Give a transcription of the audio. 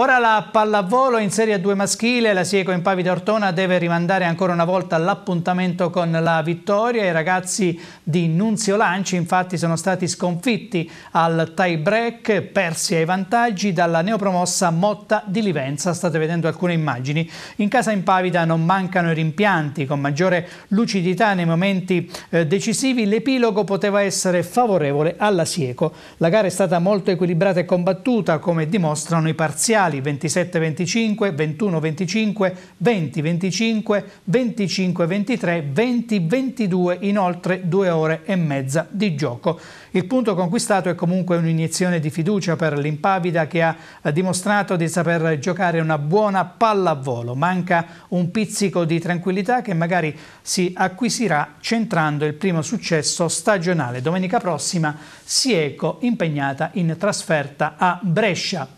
Ora la pallavolo in Serie 2 maschile, la Sieco in Pavida Ortona deve rimandare ancora una volta l'appuntamento con la vittoria. I ragazzi di Nunzio Lanci infatti sono stati sconfitti al tie break, persi ai vantaggi dalla neopromossa Motta di Livenza. State vedendo alcune immagini. In casa in Pavida non mancano i rimpianti, con maggiore lucidità nei momenti eh, decisivi l'epilogo poteva essere favorevole alla Sieco. La gara è stata molto equilibrata e combattuta come dimostrano i parziali parziali 27-25, 21-25, 20-25, 25-23, 20-22 in oltre due ore e mezza di gioco. Il punto conquistato è comunque un'iniezione di fiducia per l'Impavida che ha dimostrato di saper giocare una buona pallavolo. Manca un pizzico di tranquillità che magari si acquisirà centrando il primo successo stagionale. Domenica prossima Sieco impegnata in trasferta a Brescia.